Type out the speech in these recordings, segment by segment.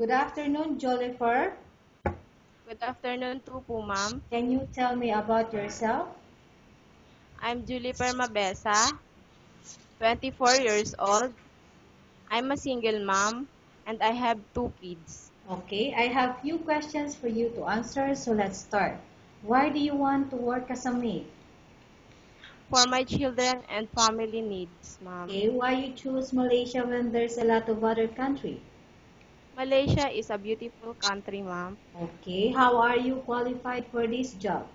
Good afternoon, Jolifer. Good afternoon too po, ma'am. Can you tell me about yourself? I'm Juliper Mabesa, 24 years old. I'm a single mom, and I have two kids. Okay, I have few questions for you to answer, so let's start. Why do you want to work as a maid? For my children and family needs, ma'am. Okay, why you choose Malaysia when there's a lot of other country? Malaysia is a beautiful country, ma'am. Okay, how are you qualified for this job?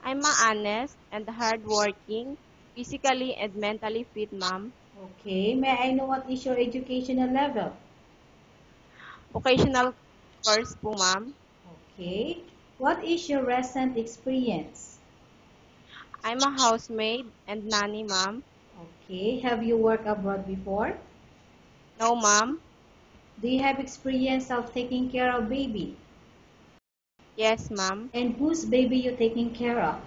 I'm a honest and hardworking, physically and mentally fit, ma'am. Okay, may I know what is your educational level? Vocational course po, ma'am. Okay, what is your recent experience? I'm a housemaid and nanny, ma'am. Okay, have you worked abroad before? No, ma'am. Do you have experience of taking care of baby? Yes, ma'am. And whose baby you taking care of?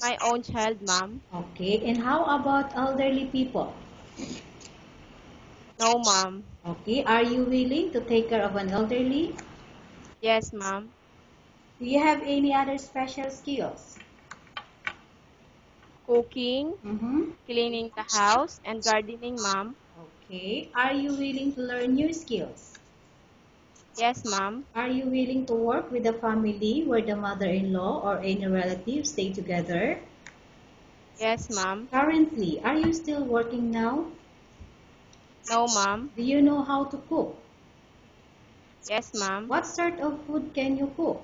My own child, ma'am. Okay, and how about elderly people? No, ma'am. Okay, are you willing to take care of an elderly? Yes, ma'am. Do you have any other special skills? Cooking, Mm-hmm. cleaning the house, and gardening, ma'am. Okay, are you willing to learn new skills? Yes, ma'am. Are you willing to work with a family where the mother-in-law or any relative stay together? Yes, ma'am. Currently, are you still working now? No, ma'am. Do you know how to cook? Yes, ma'am. What sort of food can you cook?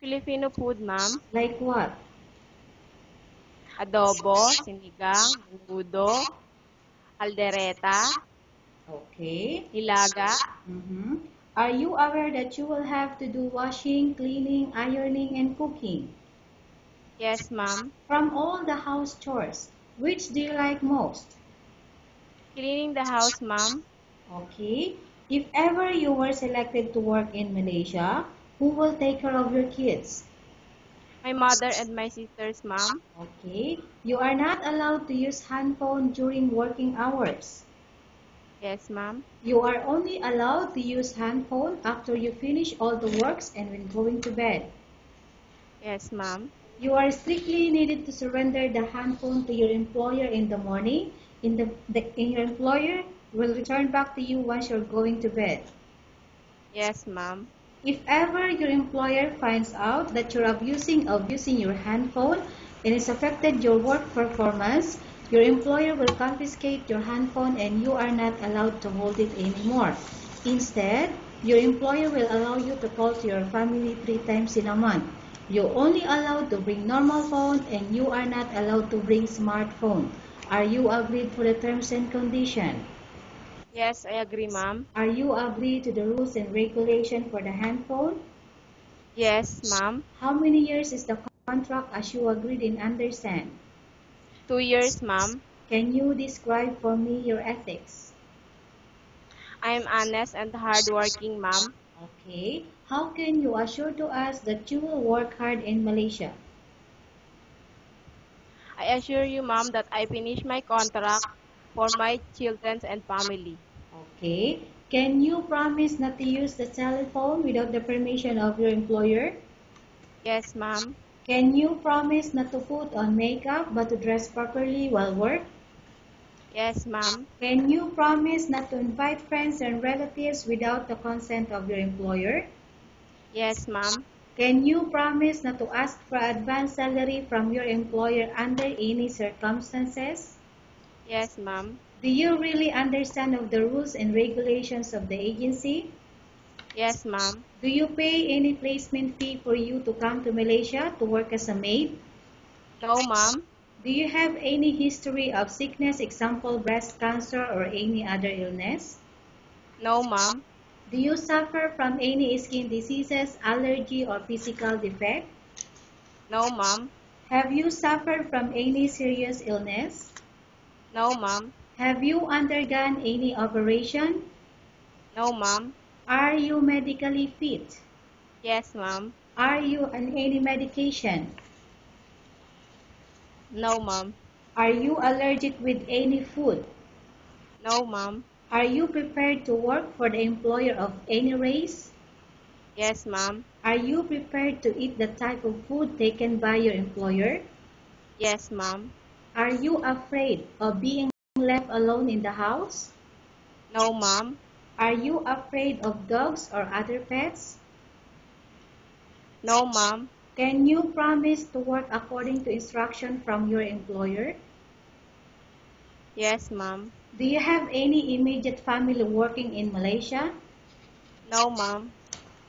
Filipino food, ma'am. Like what? Adobo, sinigang, menudo, caldereta, Okay. nilaga. Mm-hmm. Are you aware that you will have to do washing, cleaning, ironing, and cooking? Yes, ma'am. From all the house chores, which do you like most? Cleaning the house, ma'am. Okay. If ever you were selected to work in Malaysia, who will take care of your kids? My mother and my sisters, ma'am. Okay. You are not allowed to use handphone during working hours. Yes, ma'am. You are only allowed to use handphone after you finish all the works and when going to bed. Yes, ma'am. You are strictly needed to surrender the handphone to your employer in the morning. In the, the in your employer will return back to you once you're going to bed. Yes, ma'am. If ever your employer finds out that you're abusing of using your handphone and it's affected your work performance, your employer will confiscate your handphone and you are not allowed to hold it anymore. Instead, your employer will allow you to call to your family three times in a month. You're only allowed to bring normal phone and you are not allowed to bring smartphone. Are you agreed for the terms and condition? Yes, I agree, ma'am. Are you agree to the rules and regulation for the handphone? Yes, ma'am. How many years is the contract as you agreed and understand? Two years, ma'am. Can you describe for me your ethics? I am honest and hardworking, ma'am. Okay. How can you assure to us that you will work hard in Malaysia? I assure you, ma'am, that I finish my contract for my children and family. Okay. Can you promise not to use the telephone without the permission of your employer? Yes, ma'am. Can you promise not to put on makeup but to dress properly while work? Yes, ma'am. Can you promise not to invite friends and relatives without the consent of your employer? Yes, ma'am. Can you promise not to ask for advance salary from your employer under any circumstances? Yes, ma'am. Do you really understand of the rules and regulations of the agency? Yes, ma'am. Do you pay any placement fee for you to come to Malaysia to work as a maid? No, ma'am. Do you have any history of sickness, example breast cancer or any other illness? No, ma'am. Do you suffer from any skin diseases, allergy or physical defect? No, ma'am. Have you suffered from any serious illness? No, ma'am. Have you undergone any operation? No, ma'am. Are you medically fit? Yes, ma'am. Are you on any medication? No, ma'am. Are you allergic with any food? No, ma'am. Are you prepared to work for the employer of any race? Yes, ma'am. Are you prepared to eat the type of food taken by your employer? Yes, ma'am. Are you afraid of being left alone in the house? No, ma'am. Are you afraid of dogs or other pets? No, ma'am. Can you promise to work according to instruction from your employer? Yes, ma'am. Do you have any immediate family working in Malaysia? No, ma'am.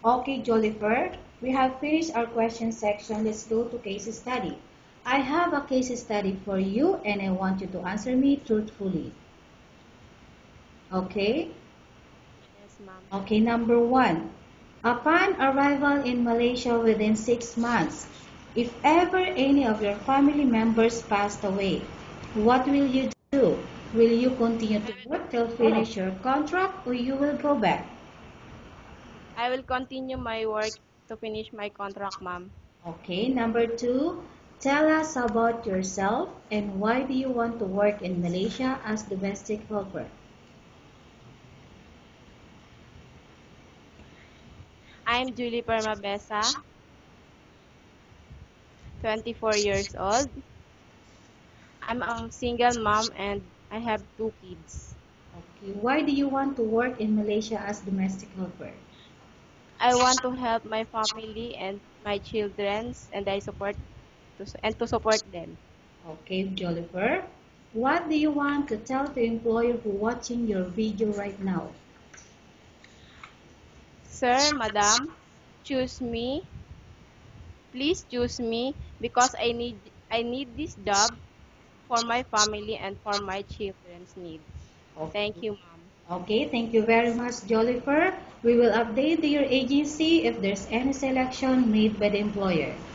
Okay, Jollifer, we have finished our question section. Let's go to case study. I have a case study for you and I want you to answer me truthfully. Okay? Yes, ma'am. Okay, number one. Upon arrival in Malaysia within six months, if ever any of your family members passed away, what will you do? Will you continue to work till finish your contract or you will go back? I will continue my work to finish my contract, ma'am. Okay, number two. Tell us about yourself and why do you want to work in Malaysia as domestic helper? I'm Juliper Mabesa, 24 years old. I'm a single mom and I have two kids. Okay, why do you want to work in Malaysia as domestic helper? I want to help my family and my children and I support to, and to support them. Okay, Jollifer. What do you want to tell the employer who watching your video right now? Sir, madam, choose me. Please choose me because I need I need this job for my family and for my children's needs. Thank you, ma'am. Okay, thank you very much, Jollifer. We will update your agency if there's any selection made by the employer. Thank you, ma'am.